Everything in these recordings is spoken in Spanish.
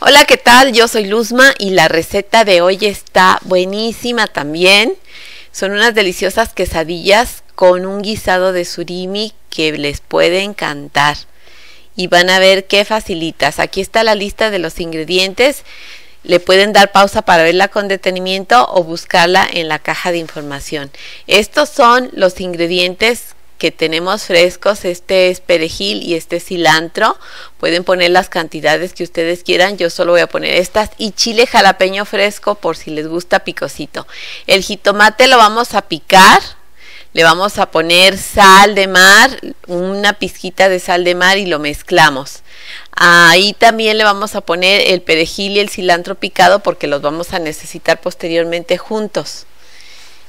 Hola, ¿qué tal? Yo soy Luzma y la receta de hoy está buenísima también. Son unas deliciosas quesadillas con un guisado de surimi que les puede encantar. Y van a ver qué facilitas. Aquí está la lista de los ingredientes. Le pueden dar pausa para verla con detenimiento o buscarla en la caja de información. Estos son los ingredientes que tenemos frescos, este es perejil y este es cilantro. Pueden poner las cantidades que ustedes quieran, yo solo voy a poner estas y chile jalapeño fresco por si les gusta picosito. El jitomate lo vamos a picar, le vamos a poner sal de mar, una pizquita de sal de mar y lo mezclamos. Ahí también le vamos a poner el perejil y el cilantro picado porque los vamos a necesitar posteriormente juntos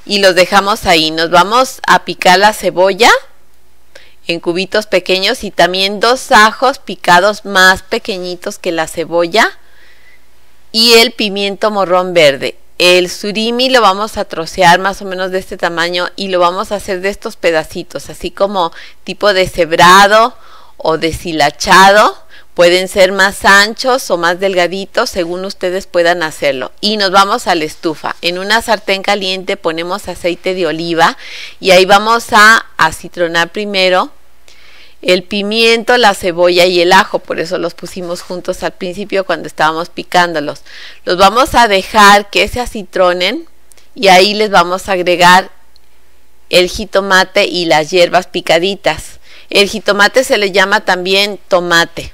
y los dejamos ahí. Nos vamos a picar la cebolla en cubitos pequeños y también dos ajos picados más pequeñitos que la cebolla y el pimiento morrón verde. El surimi lo vamos a trocear más o menos de este tamaño y lo vamos a hacer de estos pedacitos, así como tipo de cebrado o deshilachado Pueden ser más anchos o más delgaditos según ustedes puedan hacerlo. Y nos vamos a la estufa. En una sartén caliente ponemos aceite de oliva y ahí vamos a acitronar primero el pimiento, la cebolla y el ajo, por eso los pusimos juntos al principio cuando estábamos picándolos. Los vamos a dejar que se acitronen y ahí les vamos a agregar el jitomate y las hierbas picaditas. El jitomate se le llama también tomate.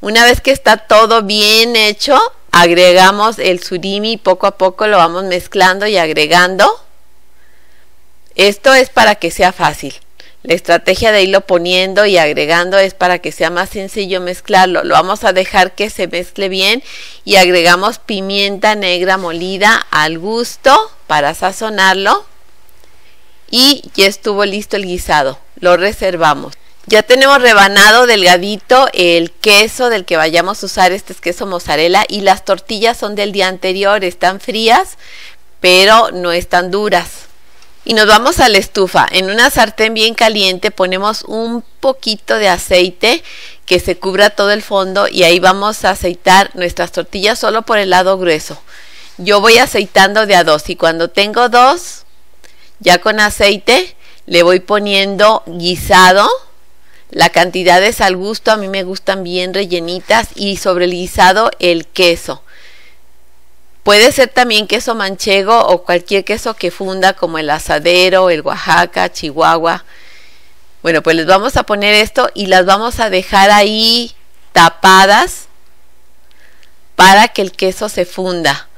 Una vez que está todo bien hecho, agregamos el surimi poco a poco lo vamos mezclando y agregando. Esto es para que sea fácil. La estrategia de irlo poniendo y agregando es para que sea más sencillo mezclarlo. Lo vamos a dejar que se mezcle bien y agregamos pimienta negra molida al gusto para sazonarlo. Y ya estuvo listo el guisado. Lo reservamos. Ya tenemos rebanado delgadito el queso del que vayamos a usar, este es queso mozzarella y las tortillas son del día anterior, están frías, pero no están duras. Y nos vamos a la estufa. En una sartén bien caliente ponemos un poquito de aceite que se cubra todo el fondo y ahí vamos a aceitar nuestras tortillas solo por el lado grueso. Yo voy aceitando de a dos y cuando tengo dos, ya con aceite, le voy poniendo guisado la cantidad es al gusto, a mí me gustan bien rellenitas y sobre el guisado el queso. Puede ser también queso manchego o cualquier queso que funda como el asadero, el Oaxaca, Chihuahua. Bueno, pues les vamos a poner esto y las vamos a dejar ahí tapadas para que el queso se funda.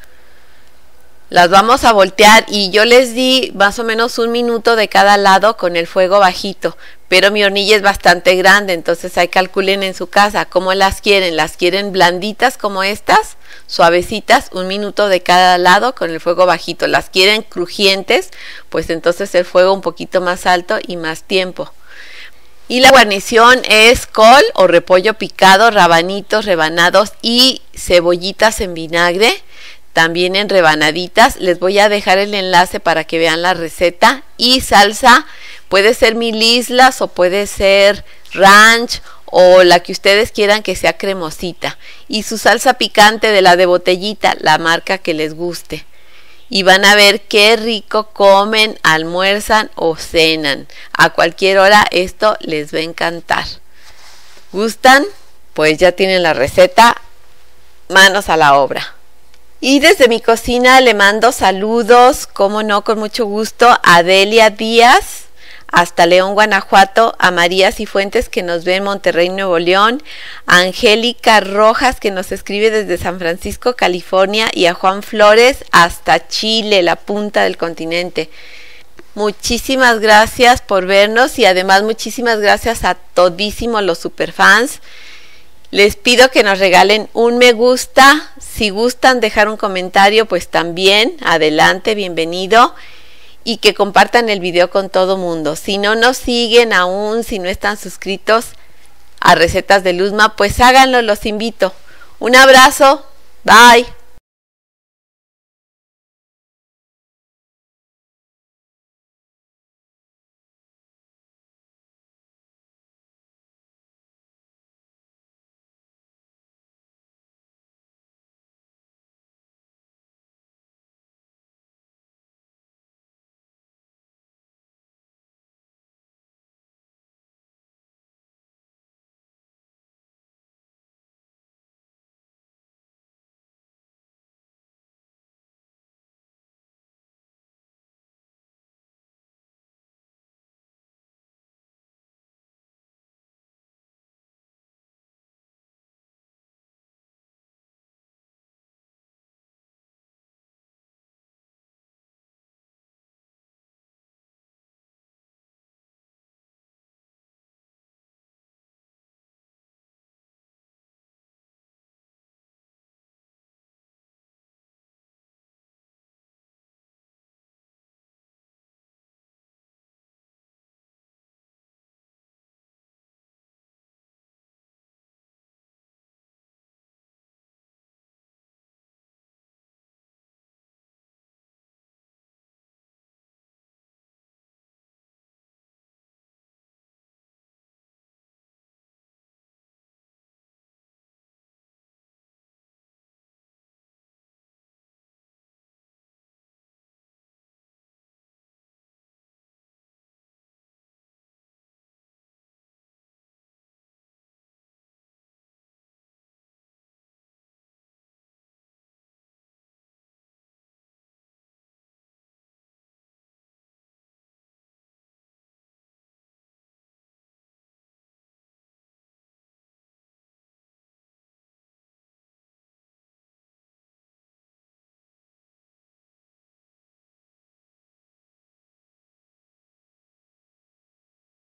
Las vamos a voltear y yo les di más o menos un minuto de cada lado con el fuego bajito, pero mi hornilla es bastante grande, entonces ahí calculen en su casa cómo las quieren. ¿Las quieren blanditas como estas? Suavecitas, un minuto de cada lado con el fuego bajito. ¿Las quieren crujientes? Pues entonces el fuego un poquito más alto y más tiempo. Y la guarnición es col o repollo picado, rabanitos rebanados y cebollitas en vinagre también en rebanaditas. Les voy a dejar el enlace para que vean la receta. Y salsa, puede ser mil islas o puede ser ranch o la que ustedes quieran que sea cremosita. Y su salsa picante de la de botellita, la marca que les guste. Y van a ver qué rico comen, almuerzan o cenan. A cualquier hora esto les va a encantar. ¿Gustan? Pues ya tienen la receta. Manos a la obra. Y desde mi cocina le mando saludos, como no, con mucho gusto, a Delia Díaz, hasta León, Guanajuato, a María Cifuentes que nos ve en Monterrey, Nuevo León, a Angélica Rojas que nos escribe desde San Francisco, California, y a Juan Flores hasta Chile, la punta del continente. Muchísimas gracias por vernos y además muchísimas gracias a todísimos los superfans. Les pido que nos regalen un me gusta. Si gustan dejar un comentario, pues también, adelante, bienvenido. Y que compartan el video con todo mundo. Si no nos siguen aún, si no están suscritos a Recetas de Luzma, pues háganlo, los invito. Un abrazo. Bye.